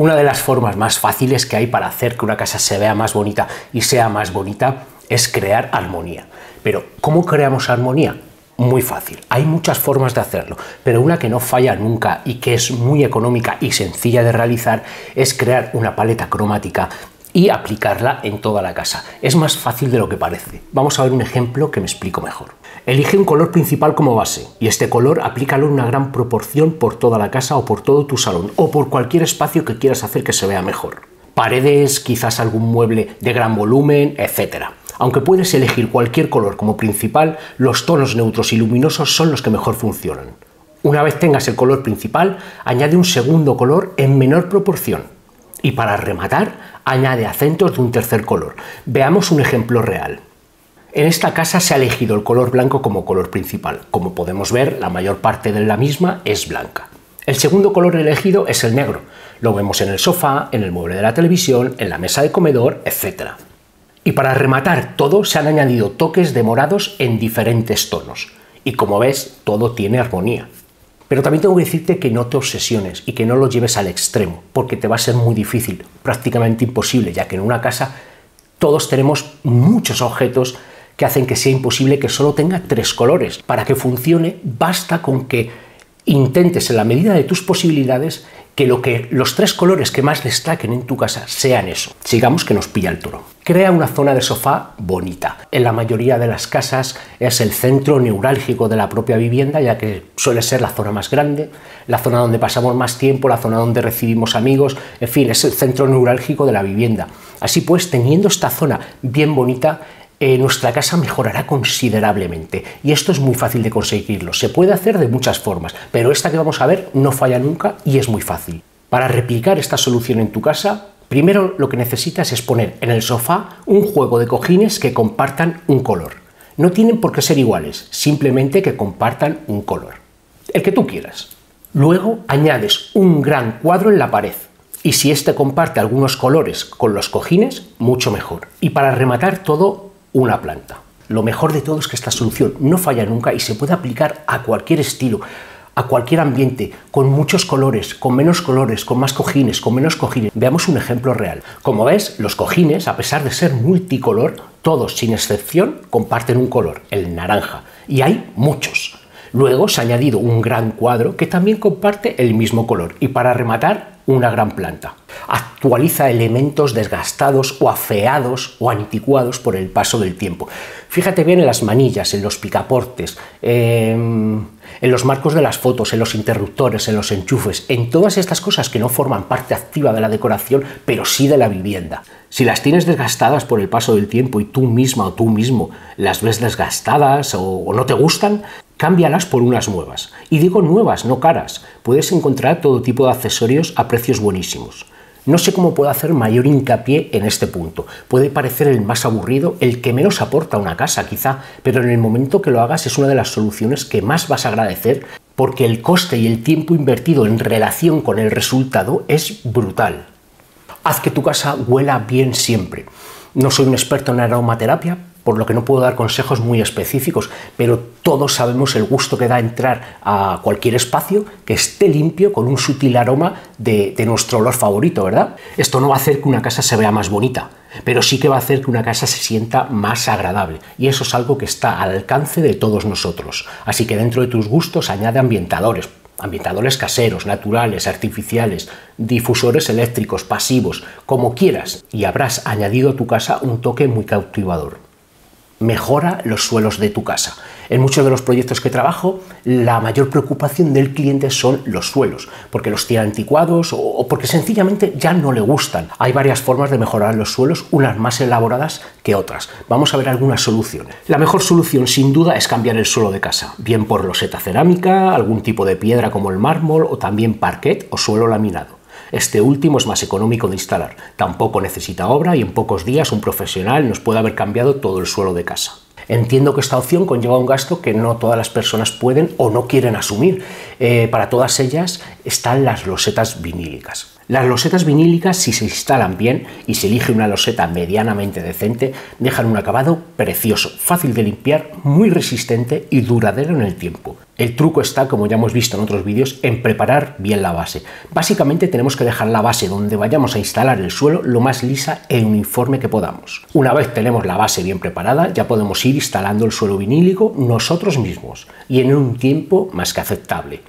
Una de las formas más fáciles que hay para hacer que una casa se vea más bonita y sea más bonita es crear armonía. Pero, ¿cómo creamos armonía? Muy fácil. Hay muchas formas de hacerlo, pero una que no falla nunca y que es muy económica y sencilla de realizar es crear una paleta cromática y aplicarla en toda la casa. Es más fácil de lo que parece. Vamos a ver un ejemplo que me explico mejor. Elige un color principal como base y este color aplícalo en una gran proporción por toda la casa o por todo tu salón o por cualquier espacio que quieras hacer que se vea mejor. Paredes, quizás algún mueble de gran volumen, etc. Aunque puedes elegir cualquier color como principal, los tonos neutros y luminosos son los que mejor funcionan. Una vez tengas el color principal, añade un segundo color en menor proporción. Y para rematar, añade acentos de un tercer color. Veamos un ejemplo real. En esta casa se ha elegido el color blanco como color principal. Como podemos ver, la mayor parte de la misma es blanca. El segundo color elegido es el negro. Lo vemos en el sofá, en el mueble de la televisión, en la mesa de comedor, etc. Y para rematar todo se han añadido toques de morados en diferentes tonos. Y como ves, todo tiene armonía. Pero también tengo que decirte que no te obsesiones y que no lo lleves al extremo, porque te va a ser muy difícil, prácticamente imposible, ya que en una casa todos tenemos muchos objetos que hacen que sea imposible que solo tenga tres colores. Para que funcione, basta con que intentes en la medida de tus posibilidades que, lo que los tres colores que más destaquen en tu casa sean eso. Sigamos que nos pilla el toro. Crea una zona de sofá bonita. En la mayoría de las casas es el centro neurálgico de la propia vivienda, ya que suele ser la zona más grande, la zona donde pasamos más tiempo, la zona donde recibimos amigos, en fin, es el centro neurálgico de la vivienda. Así pues, teniendo esta zona bien bonita, eh, nuestra casa mejorará considerablemente. Y esto es muy fácil de conseguirlo. Se puede hacer de muchas formas, pero esta que vamos a ver no falla nunca y es muy fácil. Para replicar esta solución en tu casa, primero lo que necesitas es poner en el sofá un juego de cojines que compartan un color. No tienen por qué ser iguales, simplemente que compartan un color. El que tú quieras. Luego añades un gran cuadro en la pared. Y si este comparte algunos colores con los cojines, mucho mejor. Y para rematar todo, una planta. Lo mejor de todo es que esta solución no falla nunca y se puede aplicar a cualquier estilo, a cualquier ambiente, con muchos colores, con menos colores, con más cojines, con menos cojines. Veamos un ejemplo real. Como ves, los cojines, a pesar de ser multicolor, todos sin excepción comparten un color, el naranja, y hay muchos. Luego se ha añadido un gran cuadro que también comparte el mismo color y para rematar una gran planta. Actualiza elementos desgastados o afeados o anticuados por el paso del tiempo. Fíjate bien en las manillas, en los picaportes, en los marcos de las fotos, en los interruptores, en los enchufes, en todas estas cosas que no forman parte activa de la decoración, pero sí de la vivienda. Si las tienes desgastadas por el paso del tiempo y tú misma o tú mismo las ves desgastadas o, no te gustan, cámbialas por unas nuevas. Y digo nuevas, no caras. Puedes encontrar todo tipo de accesorios a precios buenísimos. No sé cómo puedo hacer mayor hincapié en este punto. Puede parecer el más aburrido, el que menos aporta a una casa quizá, pero en el momento que lo hagas es una de las soluciones que más vas a agradecer porque el coste y el tiempo invertido en relación con el resultado es brutal. Haz que tu casa huela bien siempre. No soy un experto en aromaterapia, por lo que no puedo dar consejos muy específicos, pero todos sabemos el gusto que da entrar a cualquier espacio que esté limpio con un sutil aroma de, nuestro olor favorito, ¿verdad? Esto no va a hacer que una casa se vea más bonita, pero sí que va a hacer que una casa se sienta más agradable, y eso es algo que está al alcance de todos nosotros. Así que dentro de tus gustos añade ambientadores, ambientadores caseros, naturales, artificiales, difusores eléctricos, pasivos, como quieras, y habrás añadido a tu casa un toque muy cautivador mejora los suelos de tu casa. En muchos de los proyectos que trabajo, la mayor preocupación del cliente son los suelos, porque los tiene anticuados o porque sencillamente ya no le gustan. Hay varias formas de mejorar los suelos, unas más elaboradas que otras. Vamos a ver algunas soluciones. La mejor solución sin duda es cambiar el suelo de casa, bien por loseta cerámica, algún tipo de piedra como el mármol o también parquet o suelo laminado. Este último es más económico de instalar, tampoco necesita obra y en pocos días un profesional nos puede haber cambiado todo el suelo de casa. Entiendo que esta opción conlleva un gasto que no todas las personas pueden o no quieren asumir. Eh, para todas ellas están las losetas vinílicas. Las losetas vinílicas, si se instalan bien y se elige una loseta medianamente decente, dejan un acabado precioso, fácil de limpiar, muy resistente y duradero en el tiempo. El truco está, como ya hemos visto en otros vídeos, en preparar bien la base. Básicamente tenemos que dejar la base donde vayamos a instalar el suelo lo más lisa e uniforme que podamos. Una vez tenemos la base bien preparada, ya podemos ir instalando el suelo vinílico nosotros mismos y en un tiempo más que aceptable.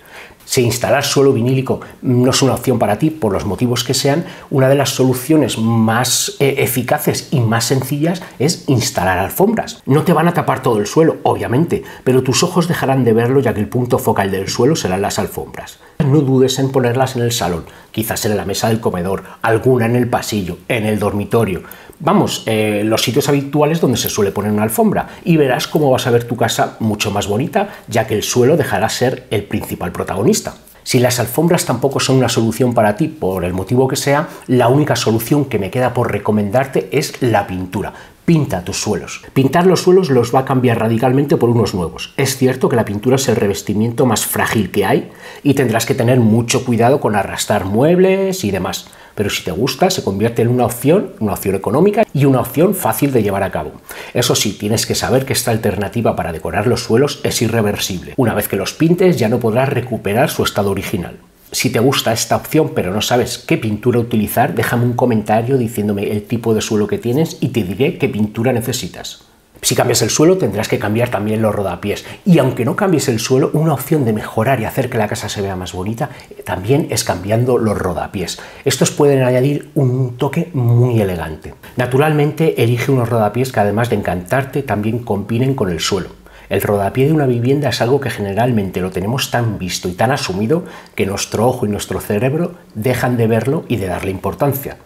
Si instalar suelo vinílico no es una opción para ti, por los motivos que sean, una de las soluciones más eh, eficaces y más sencillas es instalar alfombras. No te van a tapar todo el suelo, obviamente, pero tus ojos dejarán de verlo ya que el punto focal del suelo serán las alfombras. No dudes en ponerlas en el salón, quizás en la mesa del comedor, alguna en el pasillo, en el dormitorio. Vamos, eh, los sitios habituales donde se suele poner una alfombra y verás cómo vas a ver tu casa mucho más bonita, ya que el suelo dejará ser el principal protagonista. Si las alfombras tampoco son una solución para ti, por el motivo que sea, la única solución que me queda por recomendarte es la pintura. Pinta tus suelos. Pintar los suelos los va a cambiar radicalmente por unos nuevos. Es cierto que la pintura es el revestimiento más frágil que hay y tendrás que tener mucho cuidado con arrastrar muebles y demás pero si te gusta se convierte en una opción, una opción económica y una opción fácil de llevar a cabo. Eso sí, tienes que saber que esta alternativa para decorar los suelos es irreversible. Una vez que los pintes ya no podrás recuperar su estado original. Si te gusta esta opción pero no sabes qué pintura utilizar, déjame un comentario diciéndome el tipo de suelo que tienes y te diré qué pintura necesitas. Si cambias el suelo tendrás que cambiar también los rodapiés. Y aunque no cambies el suelo, una opción de mejorar y hacer que la casa se vea más bonita eh, también es cambiando los rodapiés. Estos pueden añadir un toque muy elegante. Naturalmente elige unos rodapiés que además de encantarte también combinen con el suelo. El rodapié de una vivienda es algo que generalmente lo tenemos tan visto y tan asumido que nuestro ojo y nuestro cerebro dejan de verlo y de darle importancia.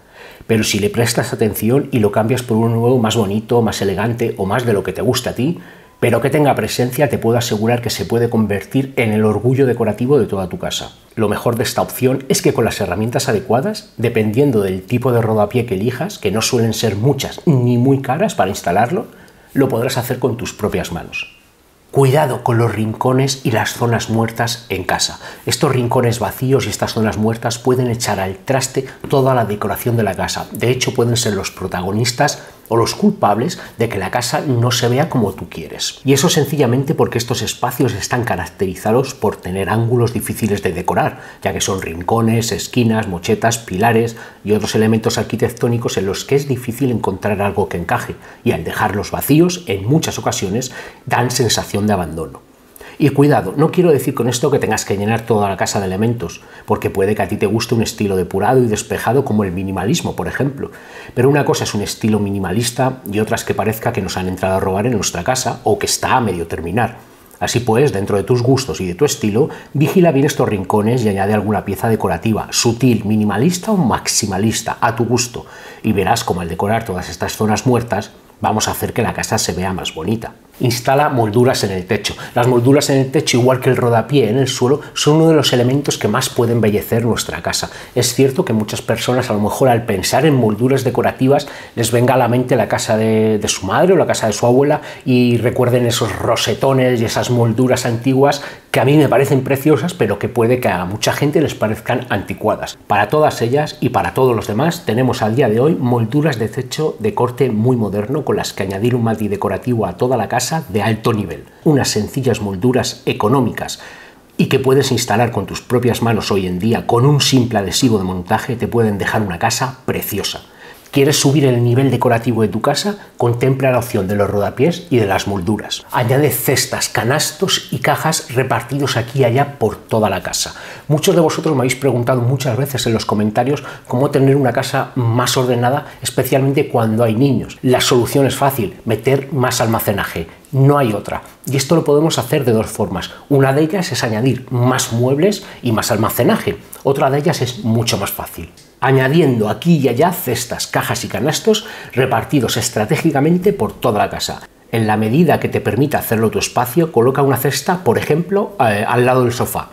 Pero si le prestas atención y lo cambias por uno nuevo más bonito, más elegante o más de lo que te gusta a ti, pero que tenga presencia, te puedo asegurar que se puede convertir en el orgullo decorativo de toda tu casa. Lo mejor de esta opción es que con las herramientas adecuadas, dependiendo del tipo de rodapié que elijas, que no suelen ser muchas ni muy caras para instalarlo, lo podrás hacer con tus propias manos. Cuidado con los rincones y las zonas muertas en casa. Estos rincones vacíos y estas zonas muertas pueden echar al traste toda la decoración de la casa. De hecho, pueden ser los protagonistas o los culpables de que la casa no se vea como tú quieres. Y eso sencillamente porque estos espacios están caracterizados por tener ángulos difíciles de decorar, ya que son rincones, esquinas, mochetas, pilares y otros elementos arquitectónicos en los que es difícil encontrar algo que encaje, y al dejarlos vacíos, en muchas ocasiones dan sensación de abandono. Y cuidado, no quiero decir con esto que tengas que llenar toda la casa de elementos, porque puede que a ti te guste un estilo depurado y despejado como el minimalismo, por ejemplo. Pero una cosa es un estilo minimalista y otra es que parezca que nos han entrado a robar en nuestra casa o que está a medio terminar. Así pues, dentro de tus gustos y de tu estilo, vigila bien estos rincones y añade alguna pieza decorativa, sutil, minimalista o maximalista, a tu gusto, y verás cómo al decorar todas estas zonas muertas, vamos a hacer que la casa se vea más bonita. Instala molduras en el techo. Las molduras en el techo, igual que el rodapié en el suelo, son uno de los elementos que más pueden embellecer nuestra casa. Es cierto que muchas personas, a lo mejor al pensar en molduras decorativas, les venga a la mente la casa de, de su madre o la casa de su abuela y recuerden esos rosetones y esas molduras antiguas que a mí me parecen preciosas, pero que puede que a mucha gente les parezcan anticuadas. Para todas ellas y para todos los demás, tenemos al día de hoy molduras de techo de corte muy moderno con las que añadir un matiz decorativo a toda la casa de alto nivel, unas sencillas molduras económicas y que puedes instalar con tus propias manos hoy en día con un simple adhesivo de montaje te pueden dejar una casa preciosa. ¿Quieres subir el nivel decorativo de tu casa? Contempla la opción de los rodapiés y de las molduras. Añade cestas, canastos y cajas repartidos aquí y allá por toda la casa. Muchos de vosotros me habéis preguntado muchas veces en los comentarios cómo tener una casa más ordenada, especialmente cuando hay niños. La solución es fácil, meter más almacenaje. No hay otra. Y esto lo podemos hacer de dos formas. Una de ellas es añadir más muebles y más almacenaje. Otra de ellas es mucho más fácil añadiendo aquí y allá cestas, cajas y canastos repartidos estratégicamente por toda la casa. En la medida que te permita hacerlo tu espacio, coloca una cesta, por ejemplo, eh, al lado del sofá,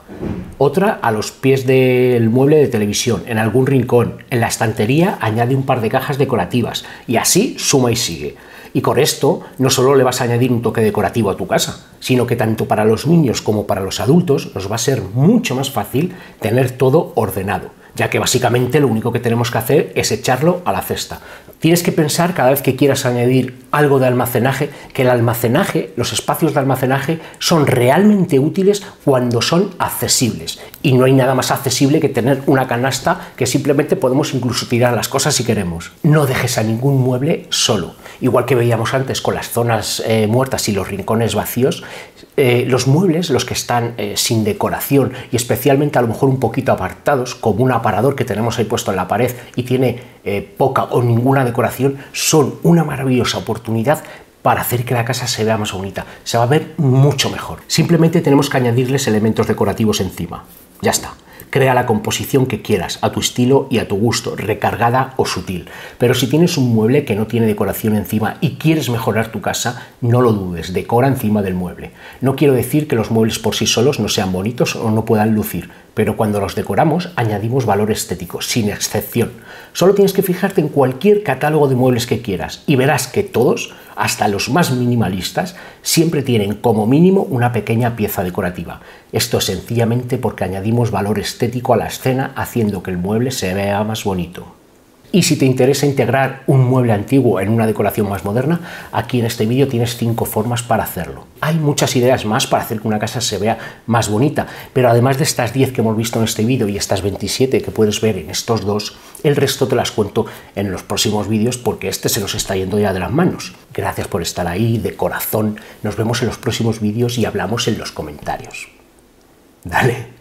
otra a los pies del mueble de televisión, en algún rincón, en la estantería añade un par de cajas decorativas y así suma y sigue. Y con esto no solo le vas a añadir un toque decorativo a tu casa, sino que tanto para los niños como para los adultos nos va a ser mucho más fácil tener todo ordenado ya que básicamente lo único que tenemos que hacer es echarlo a la cesta. Tienes que pensar cada vez que quieras añadir algo de almacenaje que el almacenaje, los espacios de almacenaje son realmente útiles cuando son accesibles. Y no hay nada más accesible que tener una canasta que simplemente podemos incluso tirar las cosas si queremos. No dejes a ningún mueble solo. Igual que veíamos antes con las zonas eh, muertas y los rincones vacíos, eh, los muebles, los que están eh, sin decoración y especialmente a lo mejor un poquito apartados, como un aparador que tenemos ahí puesto en la pared y tiene poca o ninguna decoración, son una maravillosa oportunidad para hacer que la casa se vea más bonita. Se va a ver mucho mejor. Simplemente tenemos que añadirles elementos decorativos encima. Ya está. Crea la composición que quieras, a tu estilo y a tu gusto, recargada o sutil. Pero si tienes un mueble que no tiene decoración encima y quieres mejorar tu casa, no lo dudes, decora encima del mueble. No quiero decir que los muebles por sí solos no sean bonitos o no puedan lucir, pero cuando los decoramos añadimos valor estético, sin excepción. Solo tienes que fijarte en cualquier catálogo de muebles que quieras y verás que todos, hasta los más minimalistas, siempre tienen como mínimo una pequeña pieza decorativa. Esto es sencillamente porque añadimos valor estético a la escena haciendo que el mueble se vea más bonito. Y si te interesa integrar un mueble antiguo en una decoración más moderna, aquí en este vídeo tienes cinco formas para hacerlo. Hay muchas ideas más para hacer que una casa se vea más bonita, pero además de estas 10 que hemos visto en este vídeo y estas 27 que puedes ver en estos dos, el resto te las cuento en los próximos vídeos porque este se nos está yendo ya de las manos. Gracias por estar ahí, de corazón. Nos vemos en los próximos vídeos y hablamos en los comentarios. Dale.